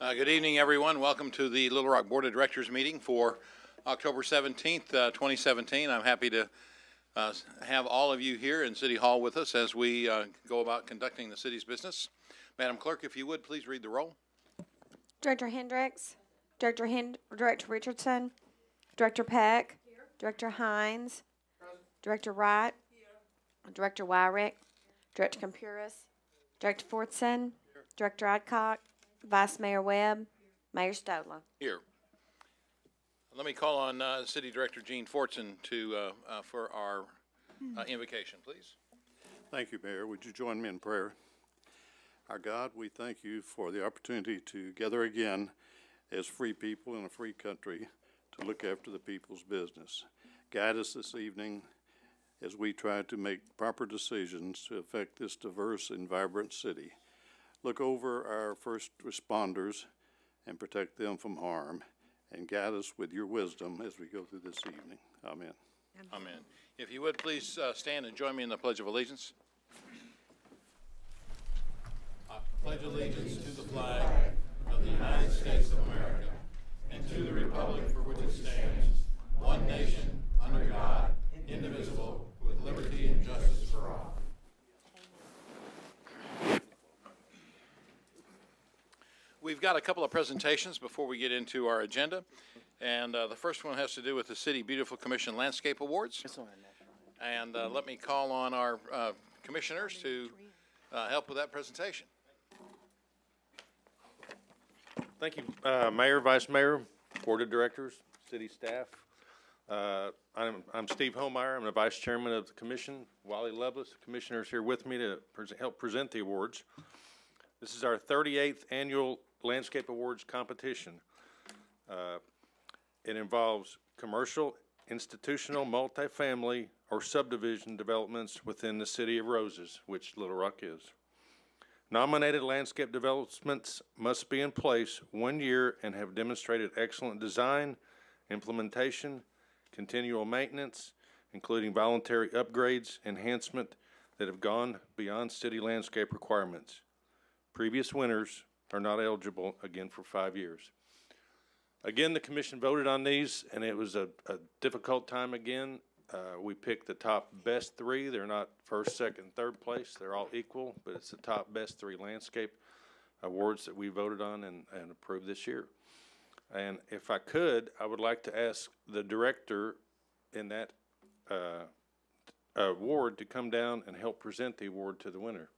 Uh, Good evening, everyone. Welcome to the Little Rock Board of Directors meeting for October 17th, uh, 2017. I'm happy to uh, have all of you here in City Hall with us as we uh, go about conducting the city's business. Madam Clerk, if you would, please read the roll. Director Hendrix, Director Hen- Director Richardson, Director Peck, Director Hines, Director Wright, Director Wyrick, Director Kumpuris, Director Fortson, Director Adcock, Vice Mayor Webb, Mayor Stodola. Here. Let me call on uh, City Director Gene Fortson to, uh, uh, for our uh, invocation, please. Thank you, Mayor. Would you join me in prayer? Our God, we thank you for the opportunity to gather again as free people in a free country to look after the people's business. Guide us this evening as we try to make proper decisions to affect this diverse and vibrant city. Look over our first responders and protect them from harm, and guide us with your wisdom as we go through this evening. Amen. Amen. If you would, please uh, stand and join me in the Pledge of Allegiance. I pledge allegiance to the flag of the United States of America and to the republic for which it stands, one nation, under God, indivisible, with liberty and justice for all. We've got a couple of presentations before we get into our agenda. And uh, the first one has to do with the City Beautiful Commission Landscape Awards. And uh, let me call on our uh, commissioners to uh, help with that presentation. Thank you, uh, Mayor, Vice Mayor, Board of Directors, City Staff. Uh, I'm, I'm Steve Homeyer, I'm the Vice Chairman of the Commission. Wally Lovelace, the Commissioner, is here with me to present, help present the awards. This is our thirty-eighth Annual Landscape Awards Competition. Uh, It involves commercial, institutional, multifamily, or subdivision developments within the City of Roses, which Little Rock is. Nominated landscape developments must be in place one year and have demonstrated excellent design, implementation, continual maintenance, including voluntary upgrades, enhancement that have gone beyond city landscape requirements. Previous winners are not eligible again for five years. Again, the commission voted on these, and it was a, a difficult time again. Uh, we picked the top best three. They're not first, second, third place. They're all equal, but it's the top best three landscape awards that we voted on and, and approved this year. And if I could, I would like to ask the director in that, uh, award to come down and help present the award to the winner.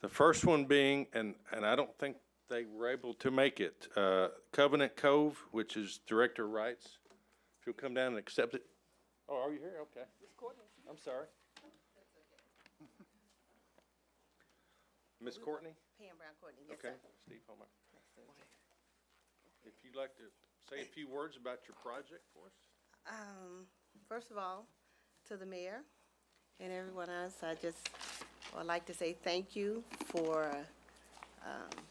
The first one being, and, and I don't think they were able to make it, uh, Covenant Cove, which is Director Wright's. If you'll come down and accept it. Oh, are you here? Okay. I'm sorry. Miss Courtney? Pam Brown Courtney, yes, Okay, sir. Steve Homer. If you'd like to say a few words about your project for us? Um, first of all, to the mayor and everyone else, I just would like to say thank you for, um,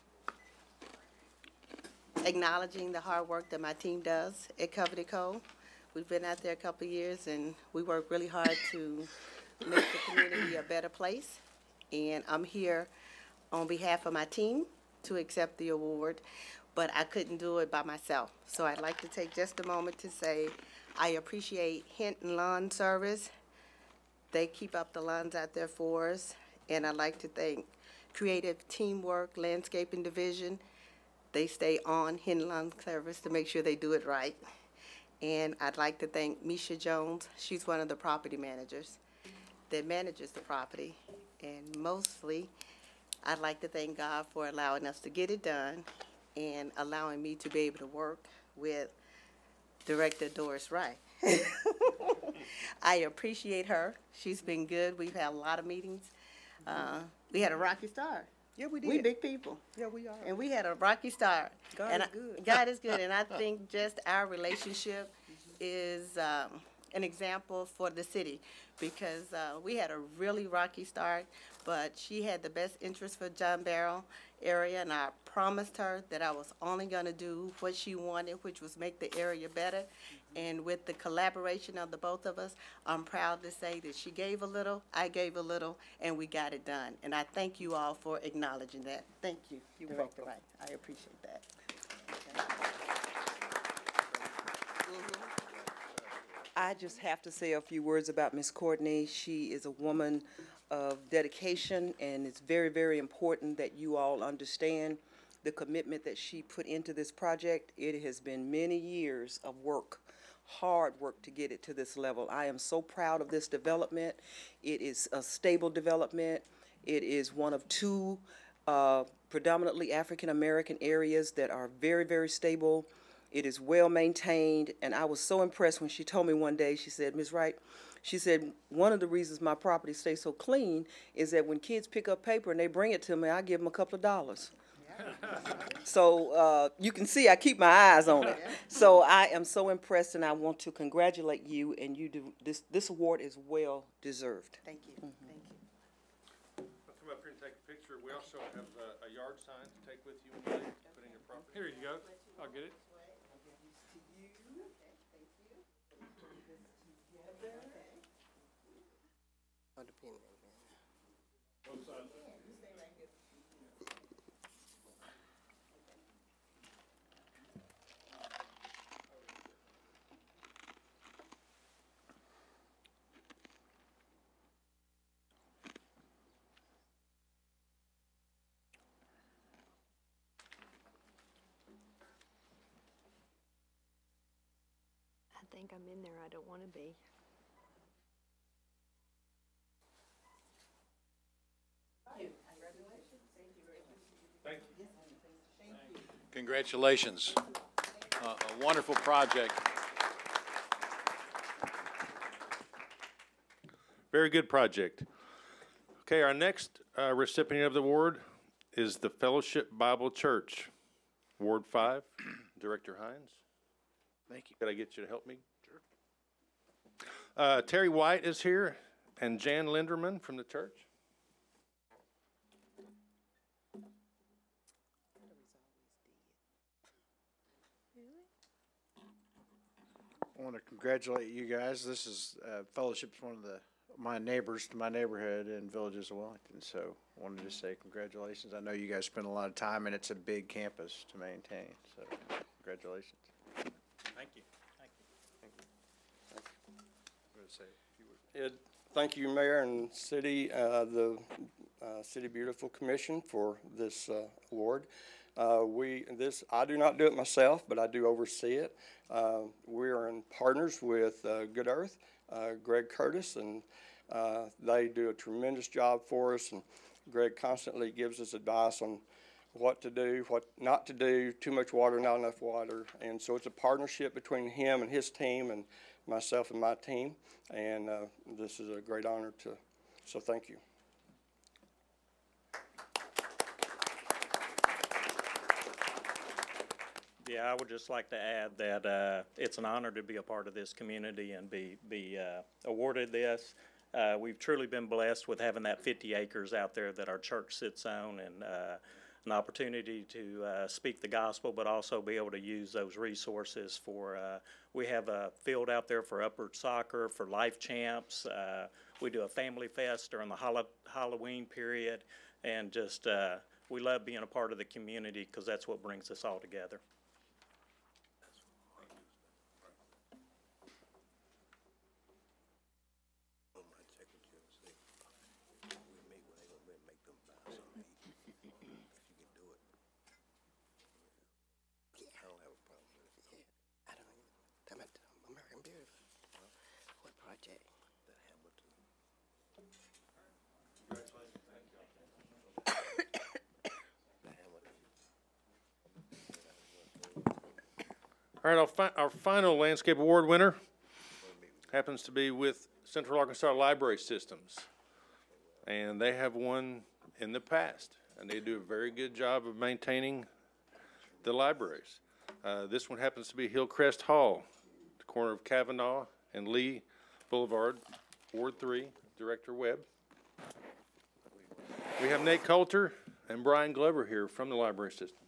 acknowledging the hard work that my team does at Covenant Cove. We've been out there a couple years and we work really hard to make the community a better place. And I'm here on behalf of my team to accept the award, but I couldn't do it by myself. So I'd like to take just a moment to say I appreciate Hinton Lawn Service. They keep up the lawns out there for us, and I'd like to thank Creative Teamwork Landscaping Division. They stay on Lawn Service to make sure they do it right. And I'd like to thank Misha Jones. She's one of the property managers that manages the property. And mostly, I'd like to thank God for allowing us to get it done and allowing me to be able to work with Director Doris Wright. I appreciate her. She's been good. We've had a lot of meetings. Uh, we had a rocky start. Yeah, we did. We big people. Yeah, we are. And we had a rocky start. God And is I- good. God is good, and I think just our relationship is um, an example for the city because uh, we had a really rocky start, but she had the best interest for John Barrow area, and I promised her that I was only going to do what she wanted, which was make the area better. And with the collaboration of the both of us, I'm proud to say that she gave a little, I gave a little, and we got it done. And I thank you all for acknowledging that. Thank you. You were right. I appreciate that. Mm-hmm. I just have to say a few words about Miss Courtney. She is a woman of dedication, and it's very, very important that you all understand the commitment that she put into this project. It has been many years of work, hard work to get it to this level. I am so proud of this development. It is a stable development. It is one of two uh, predominantly African-American areas that are very, very stable. It is well-maintained, and I was so impressed when she told me one day, she said, Ms. Wright, she said, one of the reasons my property stays so clean is that when kids pick up paper and they bring it to me, I give them a couple of dollars. So, uh, you can see I keep my eyes on it. So I am so impressed, and I want to congratulate you, and you do, this, this award is well-deserved. Thank you. Thank you. Come up here and take a picture. We also have uh, a yard sign to take with you when you put in your property. Here you go. I'll get it. I think I'm in there I don't want to be. Thank you. Congratulations. Uh, A wonderful project. Very good project. Okay, our next uh, recipient of the award is the Fellowship Bible Church, Ward Five, Director Hines. Thank you. Could I get you to help me? Sure. Uh, Terry White is here, and Jan Linderman from the church. I want to congratulate you guys. This is, uh, Fellowship's one of the, my neighbors to my neighborhood and villages of Wellington. So I wanted to say congratulations. I know you guys spend a lot of time and it's a big campus to maintain. So congratulations. Thank you, thank you. I'm gonna say a few words. Ed, thank you, Mayor and City, uh, the, uh, City Beautiful Commission for this, uh, award. Uh, we, this, I do not do it myself, but I do oversee it. Uh, we are in partners with, uh, Good Earth, uh, Greg Curtis, and, uh, they do a tremendous job for us. And Greg constantly gives us advice on what to do, what not to do, too much water, not enough water. And so it's a partnership between him and his team and myself and my team. And uh, this is a great honor to, so thank you. Yeah, I would just like to add that uh, it's an honor to be a part of this community and be, be uh, awarded this. Uh, We've truly been blessed with having that 50 acres out there that our church sits on and uh, an opportunity to uh, speak the gospel, but also be able to use those resources for, uh, we have a field out there for upward soccer, for life champs. Uh, We do a family fest during the Hall- Halloween period. And just, uh, we love being a part of the community because that's what brings us all together. I don't even, I'm at American Beautiful. What project? All right, our, fi- our final landscape award winner happens to be with Central Arkansas Library Systems. And they have won in the past, and they do a very good job of maintaining the libraries. Uh, this one happens to be Hillcrest Hall, the corner of Kavanaugh and Lee Boulevard, Ward Three, Director Webb. We have Nate Coulter and Brian Glover here from the library system.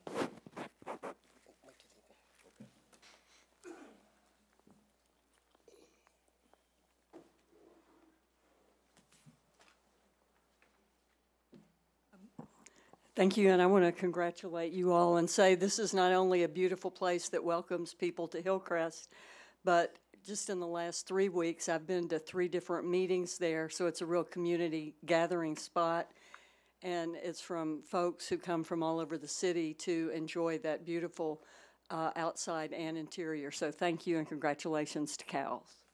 Thank you, and I want to congratulate you all and say this is not only a beautiful place that welcomes people to Hillcrest, but just in the last three weeks, I've been to three different meetings there, so it's a real community gathering spot. And it's from folks who come from all over the city to enjoy that beautiful uh, outside and interior. So thank you and congratulations to CALS.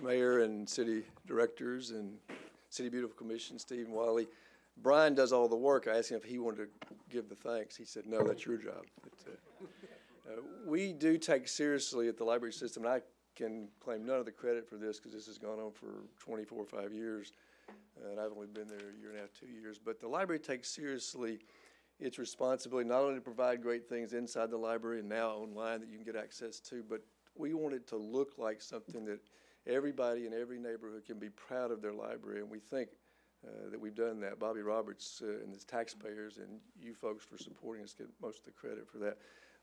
Mr. Mayor and city directors and City Beautiful Commission, Stephen Wiley. Brian does all the work. I asked him if he wanted to give the thanks. He said, no, that's your job. But, uh, uh, We do take seriously at the library system, and I can claim none of the credit for this because this has gone on for twenty-four or five years. And I've only been there a year and a half, two years. But the library takes seriously its responsibility not only to provide great things inside the library and now online that you can get access to, but we want it to look like something that everybody in every neighborhood can be proud of their library, and we think uh, that we've done that. Bobby Roberts uh, and his taxpayers and you folks for supporting us get most of the credit for that.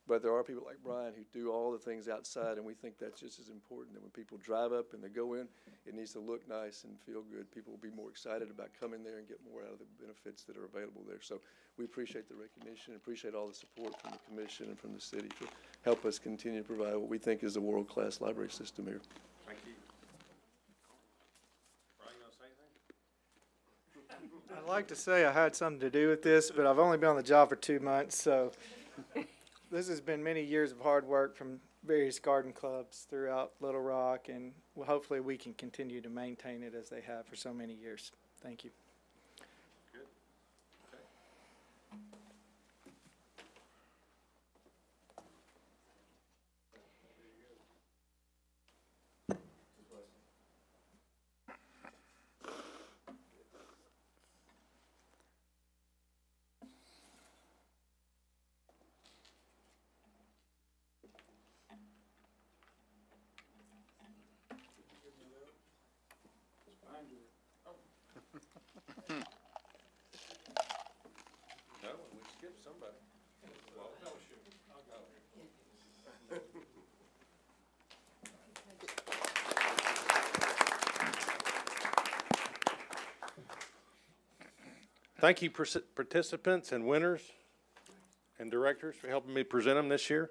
But there are people like Brian who do all the things outside, and we think that's just as important that when people drive up and they go in, it needs to look nice and feel good. People will be more excited about coming there and get more out of the benefits that are available there. So we appreciate the recognition, appreciate all the support from the commission and from the city to help us continue to provide what we think is a world-class library system here. Thank you. Brian, you gonna say anything? I'd like to say I had something to do with this, but I've only been on the job for two months, so this has been many years of hard work from various garden clubs throughout Little Rock, and hopefully we can continue to maintain it as they have for so many years. Thank you. No, we skipped somebody. Well, fellowship. Thank you, participants and winners and directors for helping me present them this year.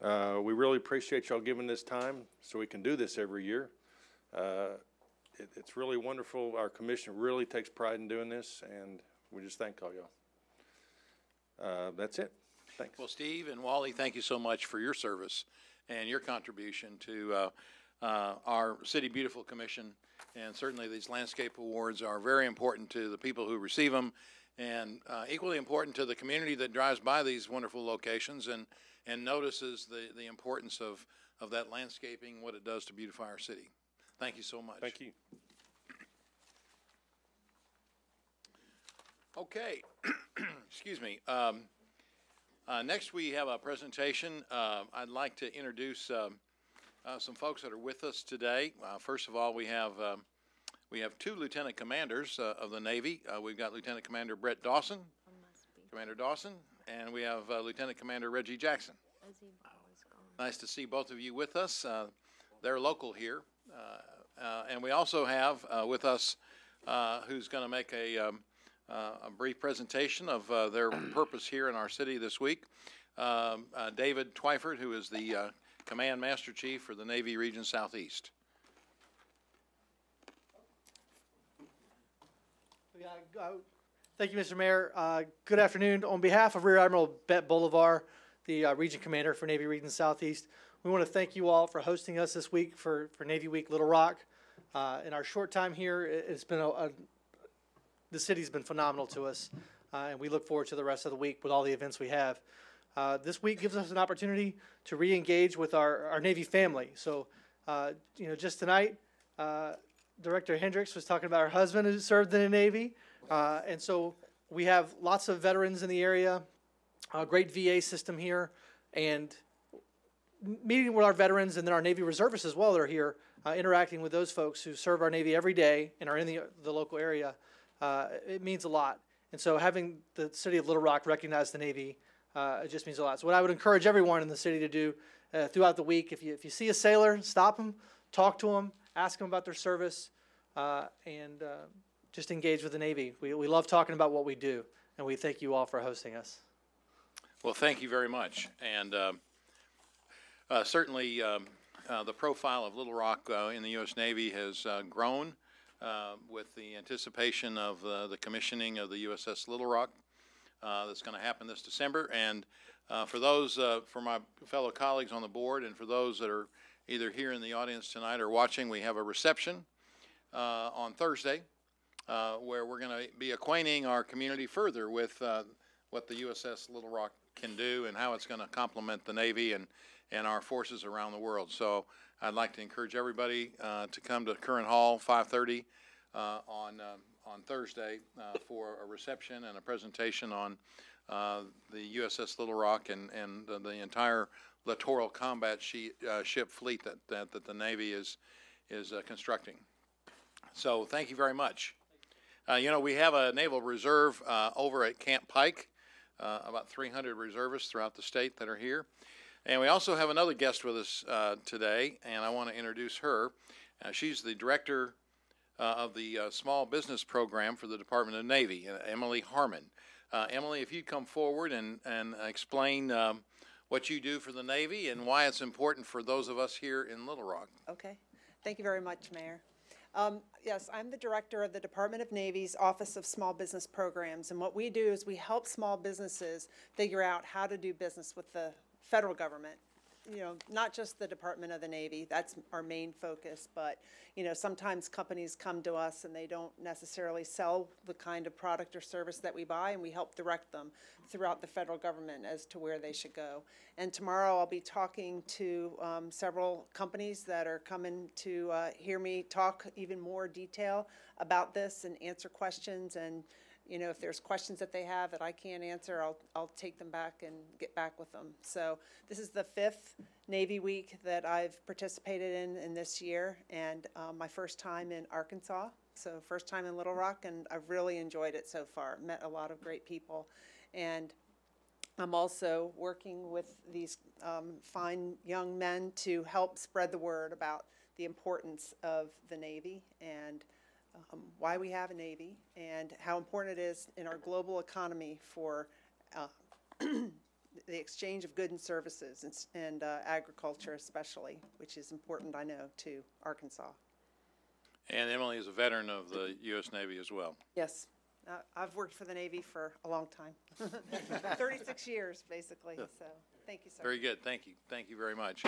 Uh, we really appreciate y'all giving this time so we can do this every year. Uh, it, it's really wonderful. Our commission really takes pride in doing this, and we just thank all y'all. Uh, that's it. Thanks. Well, Steve and Wally, thank you so much for your service and your contribution to uh, uh, our City Beautiful Commission. And certainly, these landscape awards are very important to the people who receive them, and uh, equally important to the community that drives by these wonderful locations and and notices the the importance of of that landscaping, what it does to beautify our city. Thank you so much. Thank you. Okay, excuse me. Um, uh, next, we have a presentation. Uh, I'd like to introduce um, uh, some folks that are with us today. Uh, first of all, we have um, we have two lieutenant commanders uh, of the Navy. Uh, we've got Lieutenant Commander Brett Dawson, Commander Dawson, and we have uh, Lieutenant Commander Reggie Jackson. Nice to see both of you with us. Uh, they're local here, and we also have with us who's going to make a. Um, a brief presentation of their purpose here in our city this week. Um, uh, David Twyford, who is the uh, Command Master Chief for the Navy Region Southeast. Thank you, Mr. Mayor. Uh, Good afternoon. On behalf of Rear Admiral Bette Bolivar, the uh, Region Commander for Navy Region Southeast, we want to thank you all for hosting us this week for, for Navy Week Little Rock. Uh, In our short time here, it- it's been a, a- the city's been phenomenal to us, uh, and we look forward to the rest of the week with all the events we have. Uh, This week gives us an opportunity to re-engage with our, our Navy family. So, uh, you know, just tonight, uh, Director Hendrix was talking about her husband who served in the Navy. Uh, and so we have lots of veterans in the area, a great VA system here, and meeting with our veterans and then our Navy reservists as well that are here, uh, interacting with those folks who serve our Navy every day and are in the, the local area, uh, it means a lot. And so having the city of Little Rock recognize the Navy, uh, it just means a lot. So what I would encourage everyone in the city to do uh, throughout the week, if you, if you see a sailor, stop them, talk to them, ask them about their service, uh, and uh, just engage with the Navy. We, we love talking about what we do, and we thank you all for hosting us. Well, thank you very much. And um, uh, certainly, um, uh, the profile of Little Rock in the U.S. Navy has grown with the anticipation of the commissioning of the USS Little Rock uh, that's going to happen this December. And uh, for those, uh, for my fellow colleagues on the board, and for those that are either here in the audience tonight or watching, we have a reception uh, on Thursday uh, where we're going to be acquainting our community further with what the USS Little Rock can do and how it's going to complement the Navy and, and our forces around the world. So I'd like to encourage everybody to come to Curran Hall, 5:30 uh, on on Thursday uh, for a reception and a presentation on uh, the USS Little Rock and and the, the entire littoral combat she, uh, ship fleet that, that that the Navy is is uh, constructing. So thank you very much. Uh, you know, we have a naval reserve uh, over at Camp Pike, about 300 reservists throughout the state that are here. And we also have another guest with us today, and I want to introduce her. She's the director uh, of the uh, Small Business Program for the Department of Navy, uh, Emily Harmon. Uh, Emily, if you'd come forward and, and explain um, what you do for the Navy and why it's important for those of us here in Little Rock. Okay. Thank you very much, Mayor. Um, Yes, I'm the director of the Department of Navy's Office of Small Business Programs. And what we do is we help small businesses figure out how to do business with the federal government. You know, not just the Department of the Navy, that's our main focus, but, you know, sometimes companies come to us and they don't necessarily sell the kind of product or service that we buy, and we help direct them throughout the federal government as to where they should go. And tomorrow I'll be talking to um, several companies that are coming to uh, hear me talk even more detail about this and answer questions. And, you know, if there's questions that they have that I can't answer, I'll, I'll take them back and get back with them. So this is the fifth Navy Week that I've participated in, in this year, and um, my first time in Arkansas. So first time in Little Rock, and I've really enjoyed it so far. Met a lot of great people. And I'm also working with these um, fine young men to help spread the word about the importance of the Navy and um, why we have a Navy and how important it is in our global economy for uh, the exchange of goods and services and, and uh, agriculture especially, which is important, I know, to Arkansas. And Emily is a veteran of the U.S. Navy as well. Yes, uh, I've worked for the Navy for a long time, 36 years, basically, so, thank you, sir. Very good, thank you, thank you very much.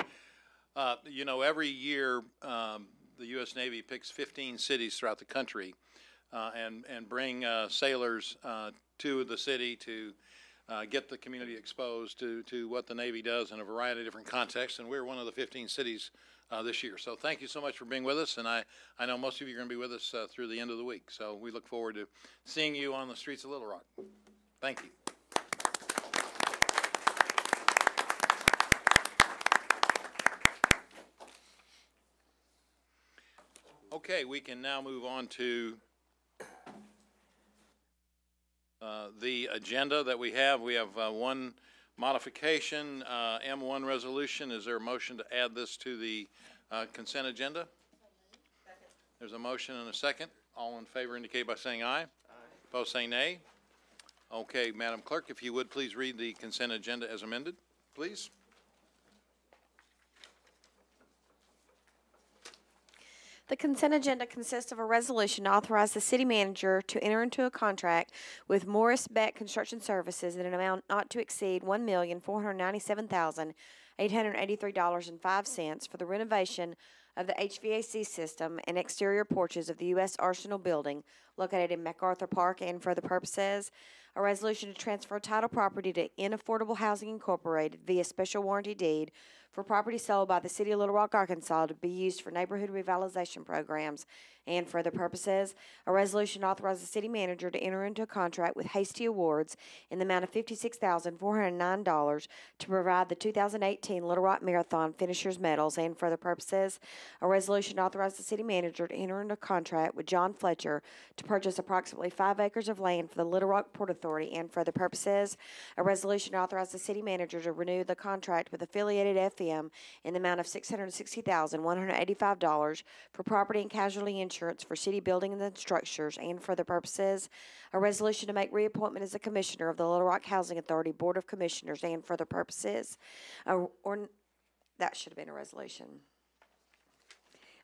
Uh, you know, every year, um, the U.S. Navy picks fifteen cities throughout the country, uh, and, and bring, uh, sailors, uh, to the city to, uh, get the community exposed to, to what the Navy does in a variety of different contexts, and we're one of the fifteen cities, uh, this year. So thank you so much for being with us, and I, I know most of you are gonna be with us, through the end of the week, so we look forward to seeing you on the streets of Little Rock. Thank you. Okay, we can now move on to uh, the agenda that we have. We have uh, one modification, uh, M1 resolution. Is there a motion to add this to the uh, consent agenda? There's a motion and a second. All in favor indicate by saying aye. Aye. Opposed, say nay. Okay, Madam Clerk, if you would, please read the consent agenda as amended, please. The consent agenda consists of a resolution to authorize the city manager to enter into a contract with Morris Beck Construction Services in an amount not to exceed one million, four hundred ninety-seven thousand, eight hundred eighty-three dollars and five cents for the renovation of the HVAC system and exterior porches of the U.S. Arsenal Building located in MacArthur Park and for the purposes a resolution to transfer title property to In Affordable Housing Incorporated via special warranty deed for property sold by the city of Little Rock, Arkansas to be used for neighborhood revitalization programs and for other purposes. A resolution to authorize the city manager to enter into a contract with Hasty Awards in the amount of fifty-six thousand four hundred nine dollars to provide the two thousand eighteen Little Rock Marathon finishers medals and for other purposes. A resolution to authorize the city manager to enter into a contract with John Fletcher to purchase approximately five acres of land for the Little Rock Port Authority and for other purposes. A resolution to authorize the city manager to renew the contract with affiliated FM In the amount of six hundred and sixty thousand, one hundred and eighty-five dollars for property and casualty insurance for city buildings and structures and for the purposes, a resolution to make reappointment as a commissioner of the Little Rock Housing Authority Board of Commissioners and for the purposes, a, or, that should have been a resolution.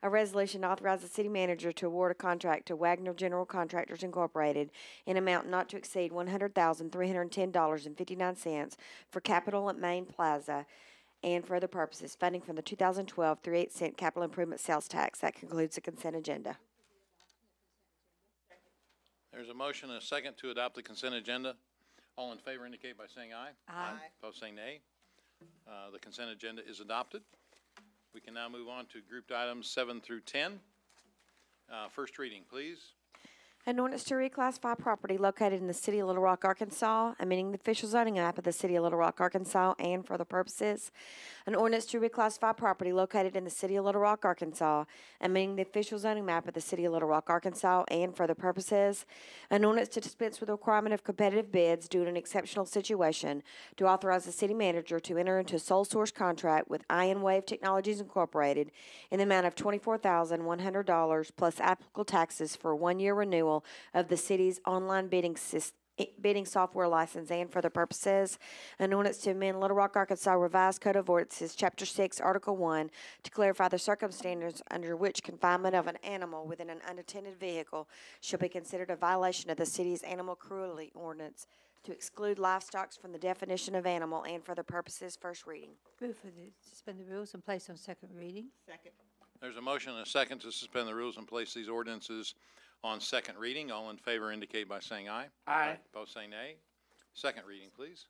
A resolution to authorize the city manager to award a contract to Wagner General Contractors Incorporated in amount not to exceed one hundred thousand, three hundred ten dollars and fifty-nine cents for capital at Main Plaza and for other purposes, funding from the two thousand twelve three eight cent capital improvement sales tax. That concludes the consent agenda. There's a motion and a second to adopt the consent agenda. All in favor indicate by saying aye. Aye. Opposed, say nay. Uh, The consent agenda is adopted. We can now move on to grouped items seven through 10. Uh, First reading, please. An ordinance to reclassify property located in the city of Little Rock, Arkansas, amending the official zoning map of the city of Little Rock, Arkansas, and for other purposes. An ordinance to reclassify property located in the city of Little Rock, Arkansas, amending the official zoning map of the city of Little Rock, Arkansas, and for other purposes. An ordinance to dispense with the requirement of competitive bids due to an exceptional situation, to authorize the city manager to enter into a sole source contract with Ion Wave Technologies Incorporated in the amount of twenty-four thousand one hundred dollars plus applicable taxes for one-year renewal of the city's online bidding sys- i- bidding software license and for the purposes. An ordinance to amend Little Rock, Arkansas Revised Code of Ordinances, Chapter Six, Article One, to clarify the circumstances under which confinement of an animal within an unattended vehicle shall be considered a violation of the city's animal cruelty ordinance, to exclude livestock from the definition of animal and for the purposes first reading. Move for the, suspend the rules and place on second reading. Second. There's a motion and a second to suspend the rules and place these ordinances on second reading. All in favor indicate by saying aye. Aye. Opposed, say nay. Second reading, please.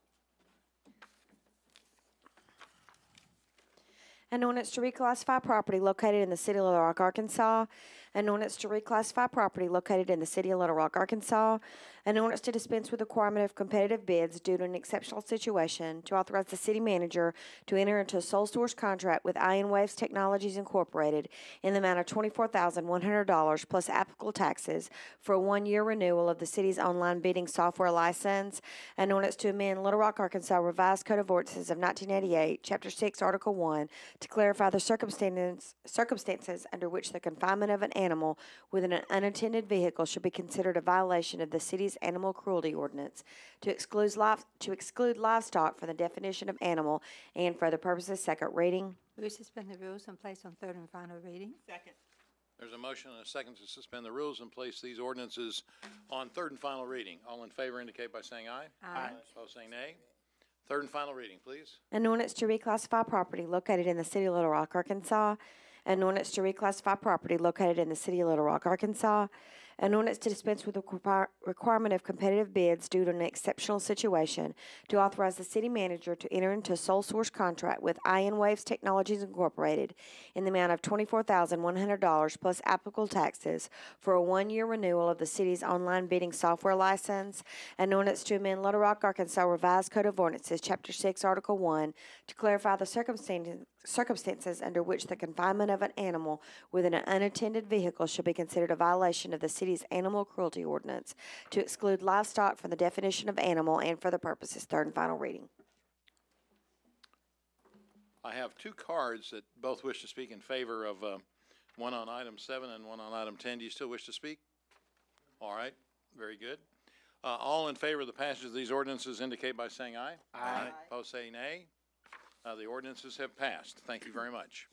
An ordinance to reclassify property located in the city of Little Rock, Arkansas. An ordinance to reclassify property located in the city of Little Rock, Arkansas. An ordinance to dispense with the requirement of competitive bids due to an exceptional situation. To authorize the city manager to enter into a sole source contract with Ion Waves Technologies Incorporated in the amount of twenty-four thousand one hundred dollars plus applicable taxes for a one-year renewal of the city's online bidding software license. An ordinance to amend Little Rock, Arkansas Revised Code of Ordinances of nineteen eighty-eight, Chapter Six, Article One, to clarify the circumstances, circumstances under which the confinement of an animal within an unattended vehicle should be considered a violation of the city's animal cruelty ordinance, to exclude live, to exclude livestock from the definition of animal and for the purposes second reading. Move to suspend the rules and place on third and final reading. Second. There's a motion and a second to suspend the rules and place these ordinances on third and final reading. All in favor indicate by saying aye. Aye. Opposed, saying nay. Third and final reading, please. An ordinance to reclassify property located in the city of Little Rock, Arkansas. An ordinance to reclassify property located in the city of Little Rock, Arkansas. An ordinance to dispense with the requir- requirement of competitive bids due to an exceptional situation. To authorize the city manager to enter into a sole source contract with Ion Waves Technologies Incorporated in the amount of twenty-four thousand one hundred dollars plus applicable taxes for a one-year renewal of the city's online bidding software license. An ordinance to amend Little Rock, Arkansas Revised Code of Ordinances, Chapter Six, Article One, to clarify the circumstances, circumstances under which the confinement of an animal within an unattended vehicle should be considered a violation of the city's animal cruelty ordinance, to exclude livestock from the definition of animal and for the purposes, third and final reading. I have two cards that both wish to speak in favor of, uh, one on item seven and one on item ten. Do you still wish to speak? All right, very good. Uh, all in favor of the passage of these ordinances indicate by saying aye. Aye. Opposed, say nay. Uh, the ordinances have passed. Thank you very much.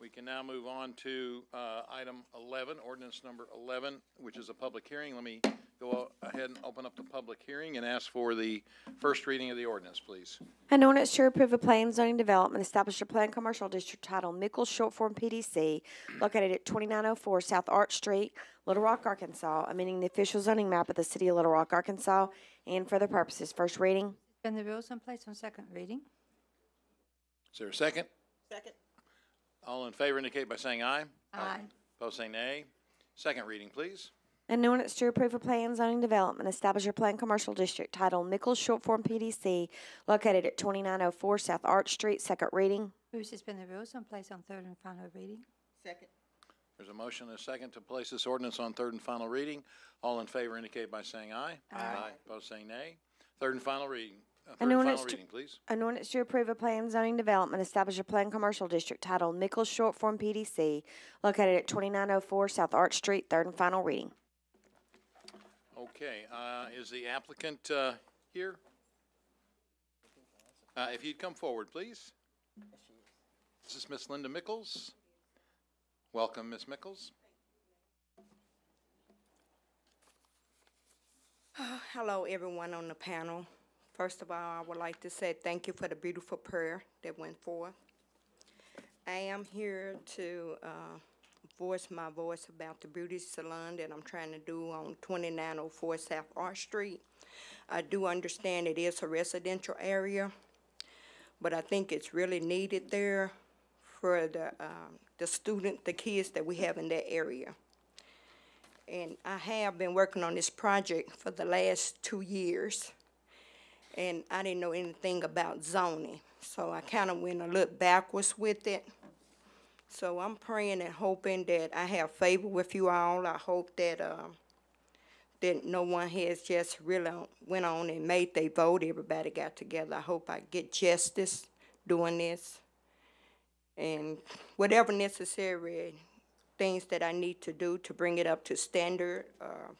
We can now move on to, uh, item eleven, ordinance number eleven, which is a public hearing. Let me go ahead and open up the public hearing and ask for the first reading of the ordinance, please. An ordinance to approve a plan zoning development, establish a planned commercial district titled Mickles Short Form PDC located at twenty-nine oh four South Arch Street, Little Rock, Arkansas, amending the official zoning map of the city of Little Rock, Arkansas, and for the purposes, first reading. Suspend the rules and place on second reading. Is there a second? Second. All in favor indicate by saying aye. Aye. Opposed, say nay. Second reading, please. An ordinance to approve a plan zoning development, establish a planned commercial district titled Mickles Short Form PDC located at twenty-nine oh four South Arch Street, second reading. Move to suspend the rules and place on third and final reading. Second. There's a motion and a second to place this ordinance on third and final reading. All in favor indicate by saying aye. Aye. Opposed, saying nay. Third and final reading, Uh, An Third final ordinance to- reading, please. An ordinance to approve a plan zoning development, establish a planned commercial district titled Mickles Short Form PDC, located at twenty-nine oh four South Arch Street, third and final reading. Okay, uh, is the applicant, uh, here? Uh, if you'd come forward, please. This is Miss Linda Mickles. Welcome, Miss Mickles. Hello, everyone on the panel. First of all, I would like to say thank you for the beautiful prayer that went forth. I am here to uh, voice my voice about the beauty salon that I'm trying to do on 2904 South Arch Street. I do understand it is a residential area, but I think it's really needed there for the, um, the student, the kids that we have in that area. And I have been working on this project for the last two years. And I didn't know anything about zoning, so I kind of went a little backwards with it. So I'm praying and hoping that I have favor with you all. I hope that, uh, that no one has just really went on and made their vote. Everybody got together. I hope I get justice doing this. And whatever necessary things that I need to do to bring it up to standard, uh,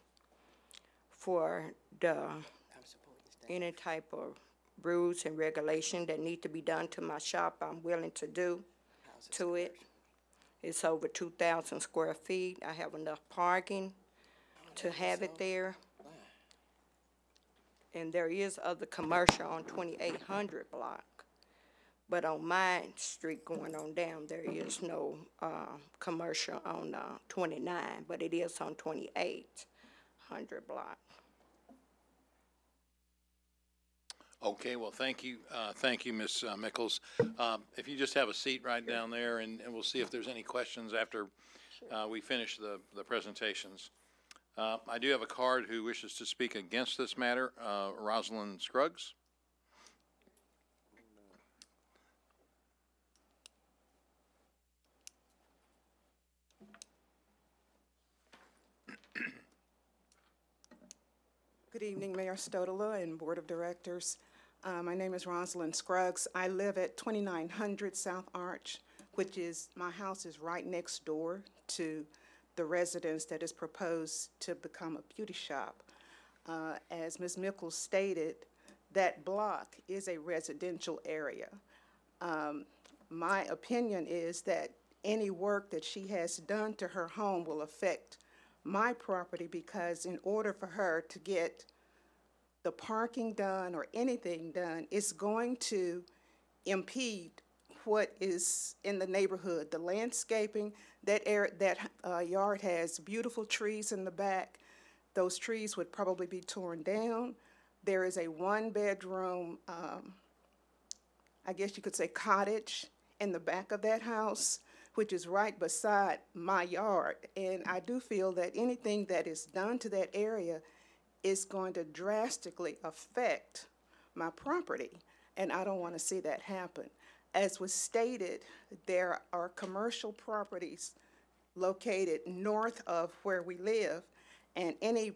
for the, any type of rules and regulation that need to be done to my shop, I'm willing to do to it. It's over two thousand square feet. I have enough parking to have it there. And there is other commercial on twenty-eight hundred block. But on my street going on down, there is no, uh, commercial on, uh, twenty-nine, but it is on twenty-eight hundred block. Okay, well, thank you, uh, thank you, Ms. uh, Mickles. Um, if you just have a seat right down there, and, and we'll see if there's any questions after, uh, we finish the, the presentations. Uh, I do have a card who wishes to speak against this matter, uh, Rosalind Scruggs. Good evening, Mayor Stodola and Board of Directors. Uh, My name is Rosalind Scruggs. I live at 2900 South Arch, which is, my house is right next door to the residence that is proposed to become a beauty shop. Uh, As Ms. Mickles stated, that block is a residential area. Um, My opinion is that any work that she has done to her home will affect my property because in order for her to get the parking done or anything done, it's going to impede what is in the neighborhood, the landscaping. That air, that uh, yard has beautiful trees in the back. Those trees would probably be torn down. There is a one-bedroom, um, I guess you could say cottage in the back of that house, which is right beside my yard. And I do feel that anything that is done to that area is going to drastically affect my property. And I don't want to see that happen. As was stated, there are commercial properties located north of where we live. And any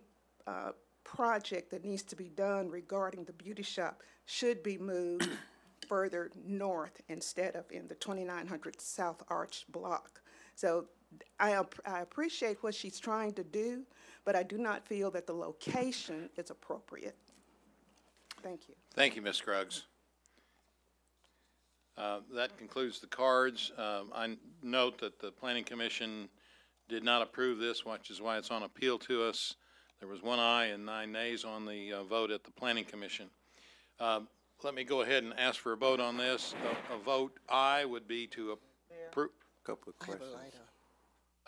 uh, project that needs to be done regarding the beauty shop should be moved further north instead of in the 2900 South Arch block. So I, I appreciate what she's trying to do, but I do not feel that the location is appropriate. Thank you. Thank you, Ms. Scruggs. Uh, That concludes the cards. Um, I note that the Planning Commission did not approve this, which is why it's on appeal to us. There was one aye and nine nays on the uh, vote at the Planning Commission. Um, Let me go ahead and ask for a vote on this. A- A vote aye would be to approve. A couple of questions.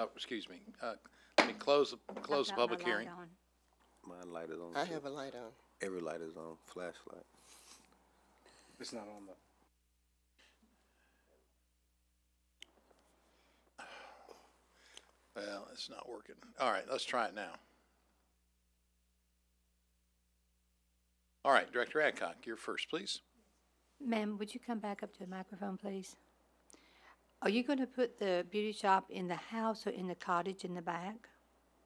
Oh, excuse me. Uh, Let me close, the close the I've got my public light hearing. on. My light is on. I too. have a light on. Every light is on, flashlight. It's not on the. Well, it's not working. All right, let's try it now. All right, Director Adcock, you're first, please. Ma'am, would you come back up to the microphone, please? Are you going to put the beauty shop in the house or in the cottage in the back?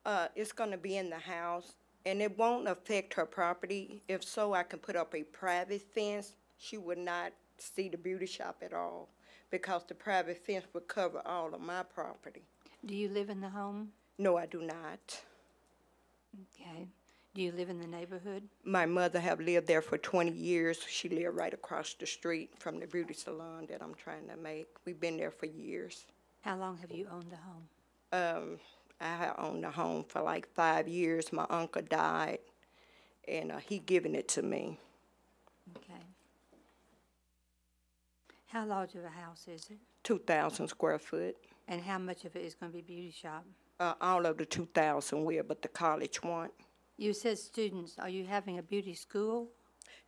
Uh, it's gonna be in the house, And it won't affect her property. If so, I can put up a private fence. She would not see the beauty shop at all because the private fence would cover all of my property. Do you live in the home? No, I do not. Okay. Do you live in the neighborhood? My mother have lived there for twenty years. She lived right across the street from the beauty salon that I'm trying to make. We've been there for years. How long have you owned the home? Um, I have owned the home for like five years. My uncle died, and uh, he given it to me. Okay. How large of a house is it? Two thousand square foot. And how much of it is going to be beauty shop? Uh, all of the two thousand will, but the college one. You said students. Are you having a beauty school?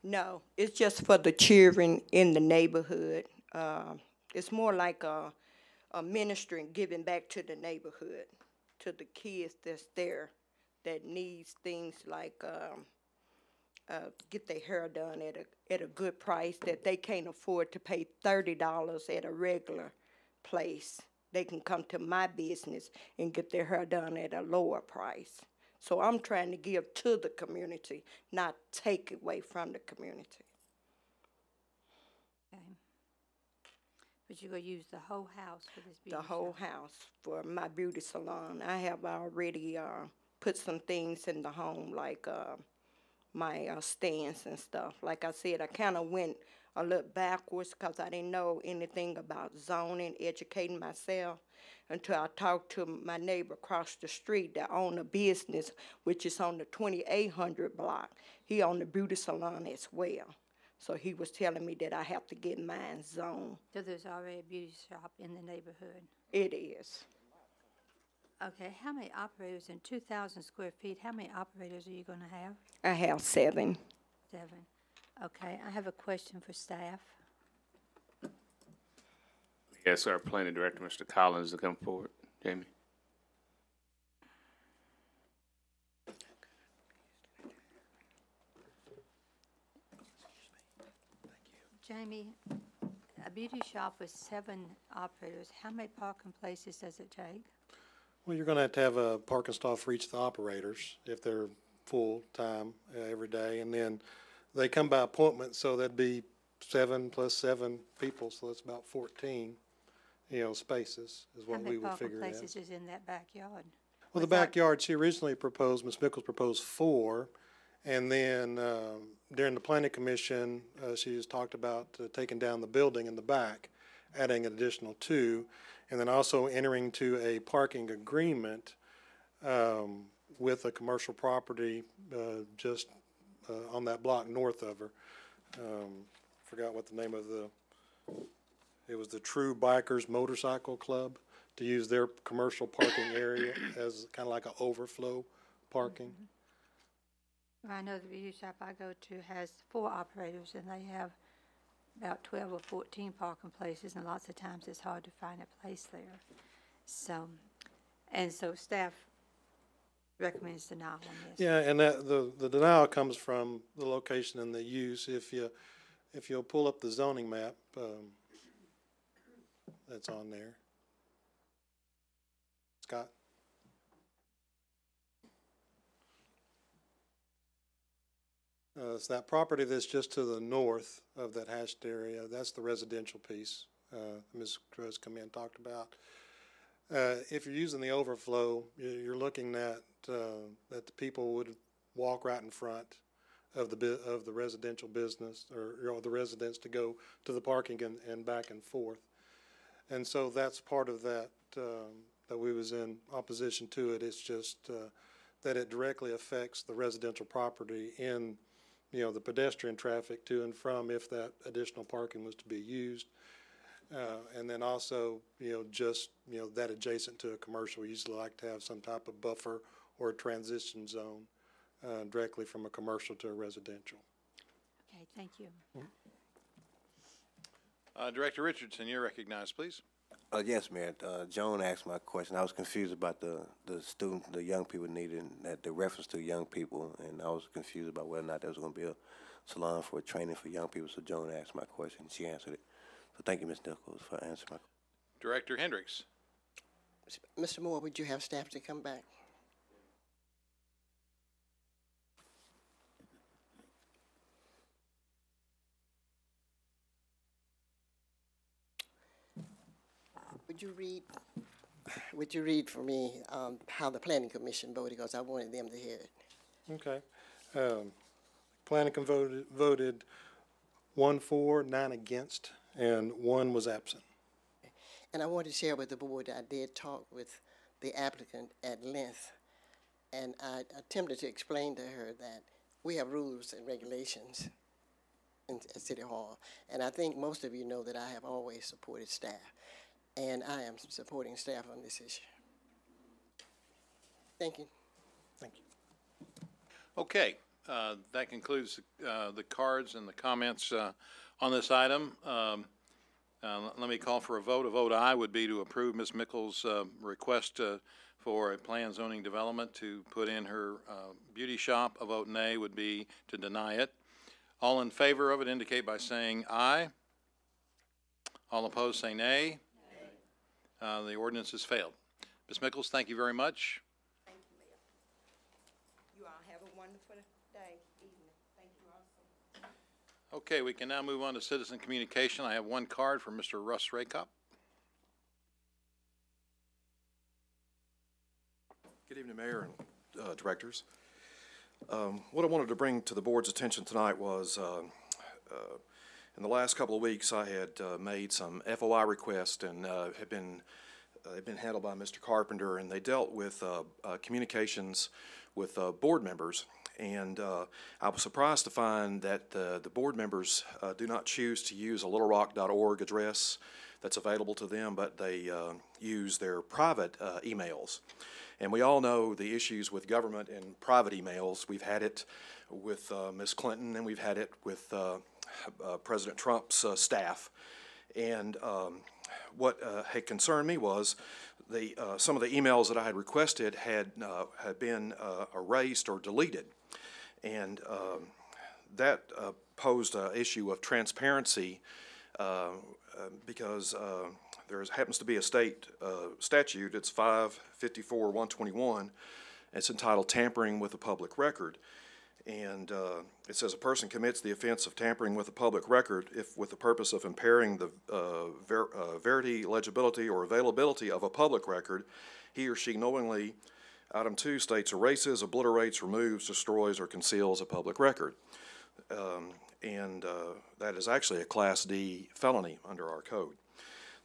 No, it's just for the children in the neighborhood. Uh, it's more like a, a ministry and giving back to the neighborhood, to the kids that's there that needs things like um, uh, get their hair done at a at a good price that they can't afford to pay thirty dollars at a regular place. They can come to my business and get their hair done at a lower price. So I'm trying to give to the community, not take away from the community. Okay. But you're going to use the whole house for this beauty The whole shop? house for my beauty salon. I have already uh, put some things in the home, like uh, my uh, stands and stuff. Like I said, I kind of went a little backwards because I didn't know anything about zoning, educating myself until I talked to my neighbor across the street that owned a business, which is on the 2800 block. He owned a beauty salon as well. So he was telling me that I have to get mine zoned. So there's already a beauty shop in the neighborhood? It is. Okay, how many operators in 2,000 square feet, how many operators are you going to have? I have seven. Seven. Okay, I have a question for staff. Yes, our planning director, Mr. Collins, to come forward. Jamie? Jamie, a beauty shop with seven operators, how many parking places does it take? Well, you're gonna have to have a parking stall for each of the operators if they're full-time uh, every day. And then they come by appointment, so that'd be seven plus seven people, so that's about fourteen, you know, spaces is what we would parking figure out. places is in that backyard? Well, the backyard, she originally proposed, Ms. Mickles proposed four, and then um, during the planning commission, uh, she has talked about uh, taking down the building in the back, adding an additional two, and then also entering to a parking agreement um, with a commercial property uh, just uh, on that block north of her. Um, Forgot what the name of the, it was the True Bikers Motorcycle Club, to use their commercial parking area as kind of like an overflow parking. Well, I know the beauty shop I go to has four operators, and they have about twelve or fourteen parking places, and lots of times it's hard to find a place there. So, and so staff recommends denial on this. Yeah, and that, the, the denial comes from the location and the use. If you, if you'll pull up the zoning map, um, that's on there. Scott? Uh, it's that property that's just to the north of that hashed area, that's the residential piece, uh, Ms. Cruz come in and talked about. Uh, if you're using the overflow, you're, looking at, uh, that the people would walk right in front of the of the residential business, or, know, the residents to go to the parking and, and back and forth. And so that's part of that, um, that we was in opposition to it. It's just, uh, that it directly affects the residential property in, you know, the pedestrian traffic to and from if that additional parking was to be used. Uh, and then also, you know, just, you know, that adjacent to a commercial, we usually like to have some type of buffer or a transition zone, uh, directly from a commercial to a residential. Okay, thank you. Uh, Director Richardson, you're recognized, please. Uh, yes, Mayor. Uh, Joan asked my question. I was confused about the, the student, the young people needing that the reference to young people, and I was confused about whether or not there was going to be a salon for training for young people. So Joan asked my question. She answered it. So thank you, Ms. Nichols, for answering my. question. Director Hendrix. Mr. Moore, would you have staff to come back? Would you read, would you read for me, um, how the planning commission voted, because I wanted them to hear it. Okay. Um, Planning com voted, voted one for, nine against, and one was absent. And I wanted to share with the board, that I did talk with the applicant at length, and I attempted to explain to her that we have rules and regulations in, at City Hall. And I think most of you know that I have always supported staff, and I am supporting staff on this issue. Thank you. Thank you. Okay, uh, that concludes uh, the cards and the comments uh, on this item. Um, uh, Let me call for a vote. A vote aye would be to approve Ms. Mickles' uh, request uh, for a plan zoning development to put in her beauty shop. A vote nay would be to deny it. All in favor of it indicate by saying aye. All opposed say nay. Uh, The ordinance has failed. Ms. Mickles, thank you very much. Thank you Mayor. You all have a wonderful day, evening. Thank you all so much. Okay, we can now move on to citizen communication. I have one card from Mr. Russ Racop. Good evening, Mayor and uh, Directors. Um, What I wanted to bring to the board's attention tonight was, uh, uh, in the last couple of weeks, I had uh, made some FOI requests and uh, have been, uh, they've been handled by Mr. Carpenter, and they dealt with uh, uh, communications with board members. And I was surprised to find that the board members do not choose to use a littlerock.org address that's available to them, but they use their private emails. And we all know the issues with government and private emails. We've had it with uh, Ms. Clinton, and we've had it with uh, President Trump's uh, staff. And um, what uh, had concerned me was the uh, some of the emails that I had requested had uh, had been uh, erased or deleted, and um, that uh, posed an issue of transparency uh, uh, because uh, there happens to be a state uh, statute, it's 554-121, it's entitled tampering with a public record. And uh, it says, "A person commits the offense of tampering with a public record if with the purpose of impairing the uh, ver- uh, verity, legibility, or availability of a public record, he or she knowingly, item two states erases, obliterates, removes, destroys, or conceals a public record." Um, And uh, that is actually a Class D felony under our code.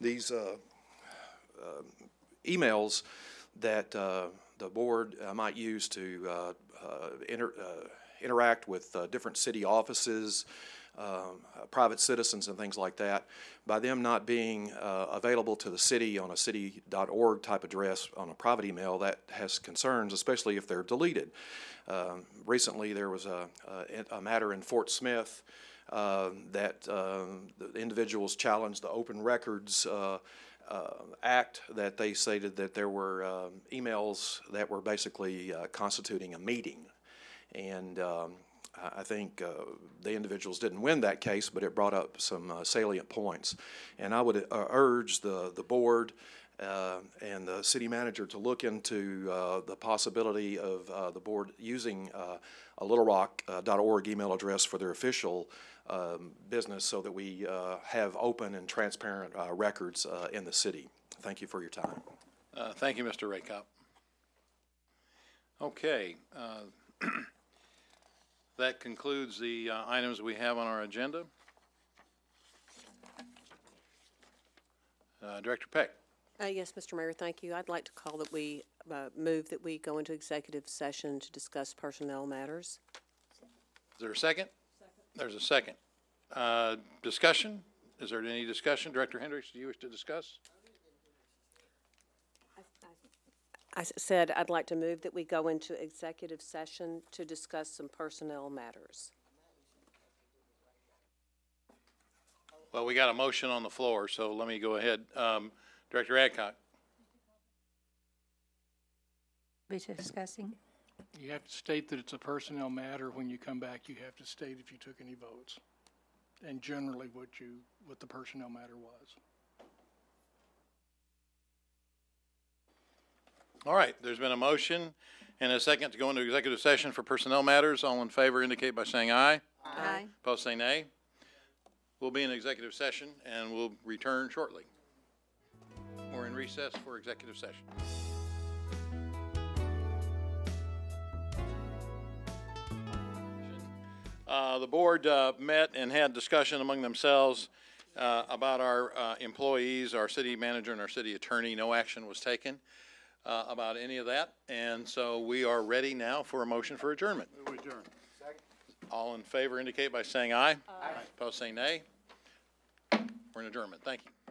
These uh, um, emails that uh, the board might use to uh, interact with uh, different city offices, um, uh, private citizens and things like that, by them not being uh, available to the city on a city.org type address on a private email, that has concerns, especially if they're deleted. Um, Recently, there was a, a- a matter in Fort Smith uh, that um, individuals challenged the Open Records uh, uh, Act, that they stated that there were um, emails that were basically uh, constituting a meeting. And um, I think uh, the individuals didn't win that case, but it brought up some uh, salient points. And I would uh, urge the, the board uh, and the city manager to look into uh, the possibility of uh, the board using a littlerock.org email address for their official um, business so that we have open and transparent records in the city. Thank you for your time. Thank you, Mr. Racop. Okay. That concludes the uh, items we have on our agenda. Uh, Director Peck. Uh, yes, Mr. Mayor, thank you. I'd like to call that we, uh, move that we go into executive session to discuss personnel matters. Is there a second? There's a second. Uh, Discussion? Is there any discussion? Director Hendrix, do you wish to discuss? I s- said I'd like to move that we go into executive session to discuss some personnel matters. Well, we got a motion on the floor, so let me go ahead. Um, Director Adcock? Be discussing. You have to state that it's a personnel matter. When you come back, you have to state if you took any votes. And generally what you, what the personnel matter was. All right, there's been a motion and a second to go into executive session for personnel matters. All in favor indicate by saying aye. Aye. Opposed, say nay. We'll be in executive session and we'll return shortly. We're in recess for executive session. Uh, The board uh, met and had discussion among themselves uh, about our uh, employees, our city manager and our city attorney. No action was taken uh, about any of that, and so we are ready now for a motion for adjournment. All in favor indicate by saying aye. Aye. Opposed, say nay. We're in adjournment. Thank you.